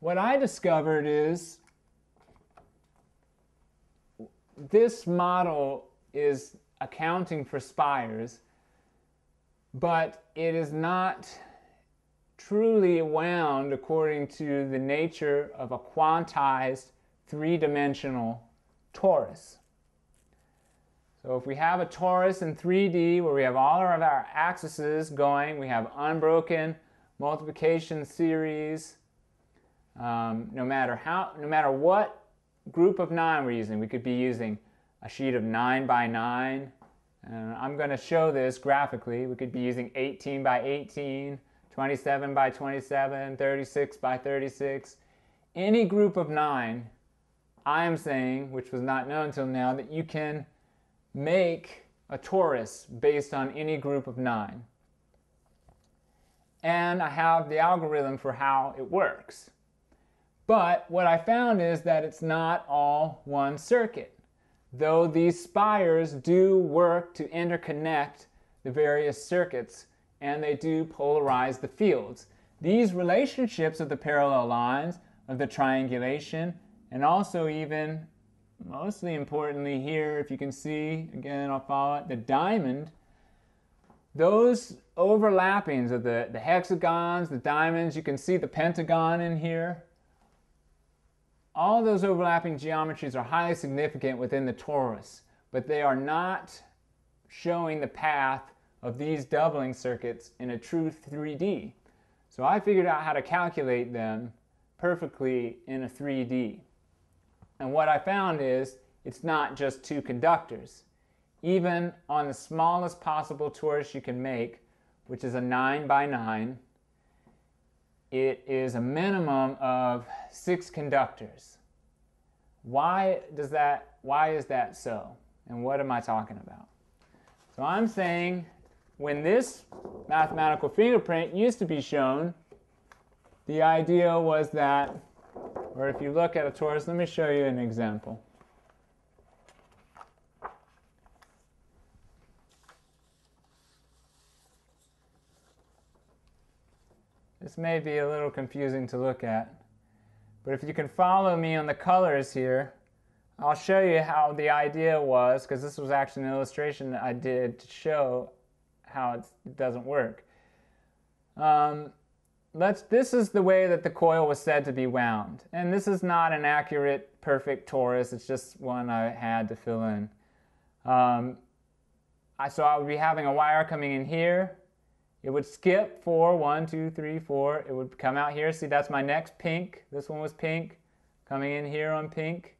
what I discovered is this model is accounting for spires, but it is not truly wound according to the nature of a quantized three-dimensional torus. So if we have a torus in 3D where we have all of our axes going, we have unbroken multiplication series, um, no matter how, no matter what group of nine we're using, we could be using a sheet of nine by nine. And I'm going to show this graphically. We could be using 18 by 18, 27 by 27, 36 by 36. Any group of nine, I am saying, which was not known until now, that you can make a torus based on any group of nine. And I have the algorithm for how it works. But what I found is that it's not all one circuit, though these spires do work to interconnect the various circuits and they do polarize the fields. These relationships of the parallel lines, of the triangulation, and also even mostly importantly here, if you can see, again, I'll follow it, the diamond, those overlappings of the, the hexagons, the diamonds, you can see the pentagon in here. All those overlapping geometries are highly significant within the torus, but they are not showing the path of these doubling circuits in a true 3D. So I figured out how to calculate them perfectly in a 3D. And what I found is it's not just two conductors. Even on the smallest possible torus you can make, which is a 9 by 9, it is a minimum of six conductors. Why does that why is that so? And what am I talking about? So I'm saying when this mathematical fingerprint used to be shown, the idea was that or if you look at a torus, let me show you an example. This may be a little confusing to look at, but if you can follow me on the colors here, I'll show you how the idea was, because this was actually an illustration I did to show how it doesn't work. Um, let's, this is the way that the coil was said to be wound. And this is not an accurate, perfect torus. It's just one I had to fill in. Um, I, so I would be having a wire coming in here. It would skip four, one, two, three, four. It would come out here. See, that's my next pink. This one was pink. Coming in here on pink.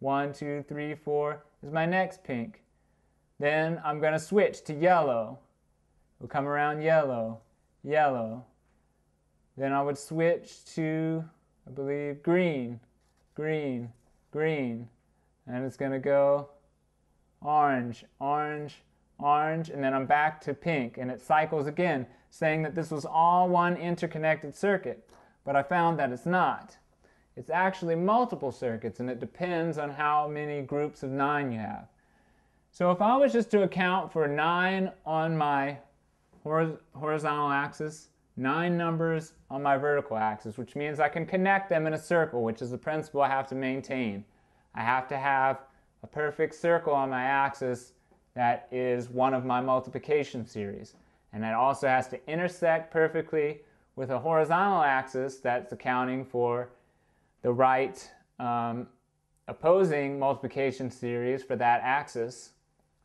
One, two, three, four is my next pink. Then I'm going to switch to yellow. It will come around yellow, yellow, then I would switch to, I believe, green, green, green. And it's going to go orange, orange, orange, and then I'm back to pink. And it cycles again, saying that this was all one interconnected circuit. But I found that it's not. It's actually multiple circuits, and it depends on how many groups of nine you have. So if I was just to account for nine on my horizontal axis, nine numbers on my vertical axis, which means I can connect them in a circle, which is the principle I have to maintain. I have to have a perfect circle on my axis that is one of my multiplication series. And it also has to intersect perfectly with a horizontal axis that's accounting for the right um, opposing multiplication series for that axis.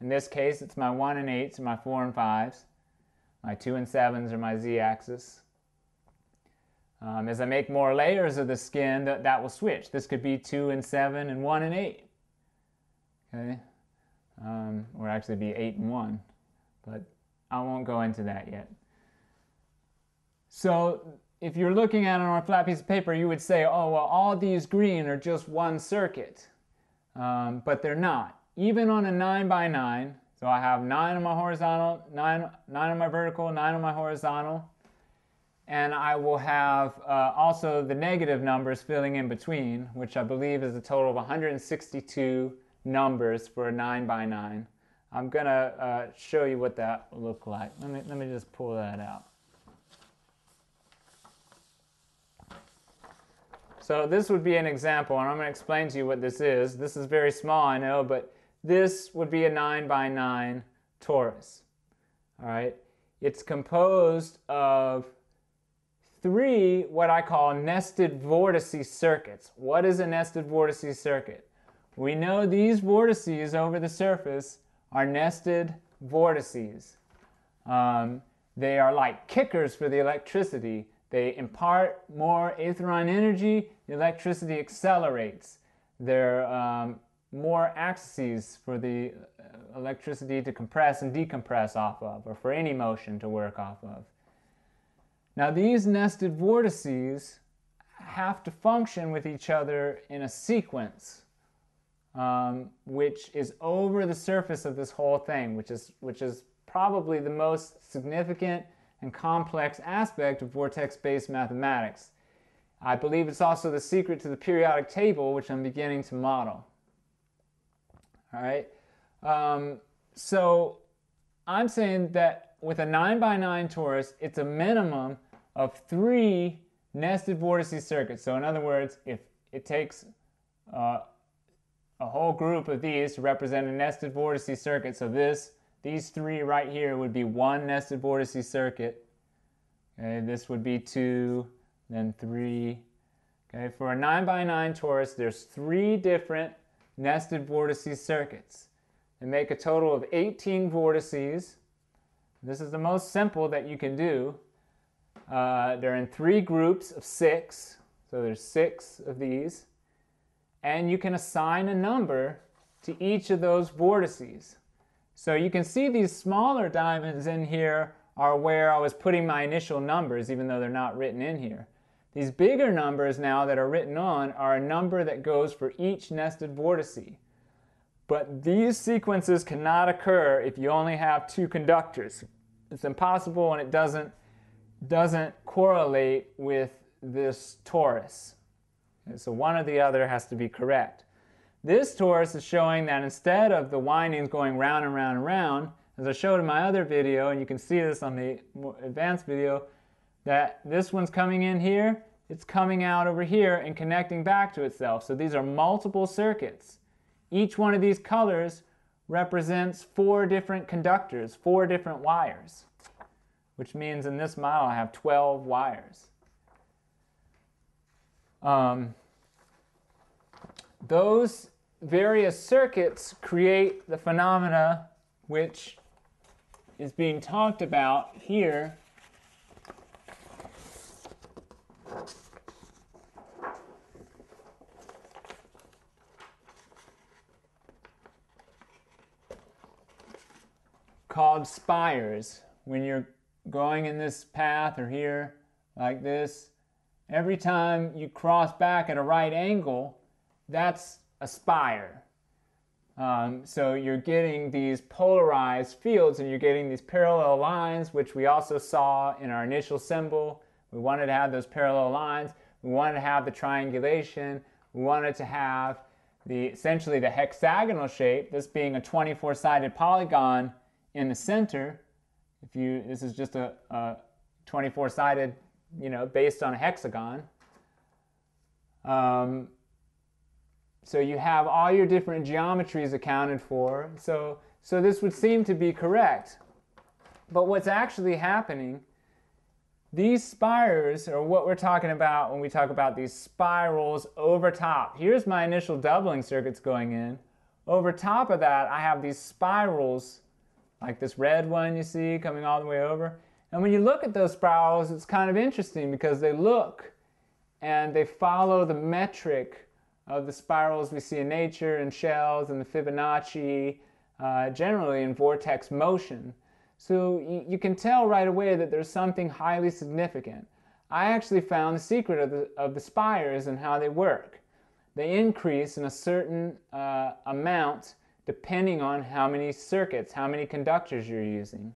In this case, it's my 1 and 8s and my 4 and 5s. My 2 and 7s are my z-axis. Um, as I make more layers of the skin, that, that will switch. This could be 2 and 7 and 1 and 8. Okay? Um, or actually be 8 and 1. But I won't go into that yet. So if you're looking at it on a flat piece of paper, you would say, oh, well, all these green are just one circuit. Um, but they're not. Even on a 9 by 9, so I have nine on my horizontal, nine, nine on my vertical, nine on my horizontal. And I will have uh, also the negative numbers filling in between, which I believe is a total of 162 numbers for a 9 by 9. I'm going to uh, show you what that will look like. Let me, let me just pull that out. So this would be an example, and I'm going to explain to you what this is. This is very small, I know, but this would be a 9 by 9 torus. All right? It's composed of three what I call nested vortices circuits. What is a nested vortices circuit? We know these vortices over the surface are nested vortices. Um, they are like kickers for the electricity. They impart more aetherion energy, the electricity accelerates. They're um, more axes for the uh, electricity to compress and decompress off of, or for any motion to work off of. Now, these nested vortices have to function with each other in a sequence, um, which is over the surface of this whole thing, which is, which is probably the most significant and complex aspect of vortex-based mathematics. I believe it's also the secret to the periodic table, which I'm beginning to model. All right. Um, so I'm saying that with a 9 by 9 torus, it's a minimum of three nested vortices circuits. So in other words, if it takes uh, a whole group of these to represent a nested vortices circuit, so this, these three right here would be one nested vortices circuit. Okay, this would be two, then three. Okay, for a 9 by 9 torus, there's three different nested vortices circuits. They make a total of 18 vortices. This is the most simple that you can do. Uh, they're in three groups of six, so there's six of these. And you can assign a number to each of those vortices. So you can see these smaller diamonds in here are where I was putting my initial numbers, even though they're not written in here. These bigger numbers now that are written on are a number that goes for each nested vortice. But these sequences cannot occur if you only have two conductors. It's impossible and it doesn't, doesn't correlate with this torus. So one or the other has to be correct. This torus is showing that instead of the windings going round and round and round, as I showed in my other video, and you can see this on the advanced video, that this one's coming in here, it's coming out over here and connecting back to itself. So these are multiple circuits. Each one of these colors represents four different conductors, four different wires, which means in this model I have 12 wires. Um, those various circuits create the phenomena which is being talked about here called spires. When you're going in this path or here like this, every time you cross back at a right angle, that's a spire. Um, so you're getting these polarized fields and you're getting these parallel lines, which we also saw in our initial symbol. We wanted to have those parallel lines. We wanted to have the triangulation. We wanted to have the essentially the hexagonal shape, this being a 24-sided polygon in the center. If you, this is just a, a 24-sided, you know, based on a hexagon. Um, so you have all your different geometries accounted for. So, so this would seem to be correct. But what's actually happening these spires are what we're talking about when we talk about these spirals over top. Here's my initial doubling circuits going in. Over top of that, I have these spirals, like this red one you see coming all the way over. And when you look at those spirals, it's kind of interesting because they look and they follow the metric of the spirals we see in nature and shells and the Fibonacci, uh, generally in vortex motion. So you, you can tell right away that there's something highly significant. I actually found the secret of the, of the spires and how they work. They increase in a certain uh, amount depending on how many circuits, how many conductors you're using.